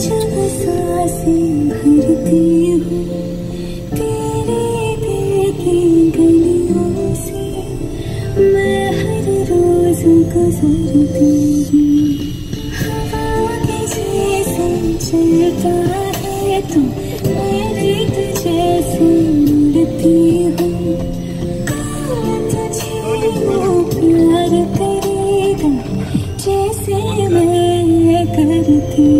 जब भरती हूँ, तेरे दिल गलियों से मैं हर रोज गुजरती हूँ। हवा चलता है तू जैसे मैं करती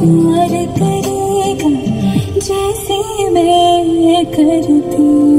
प्यार करेगा जैसे मैं करती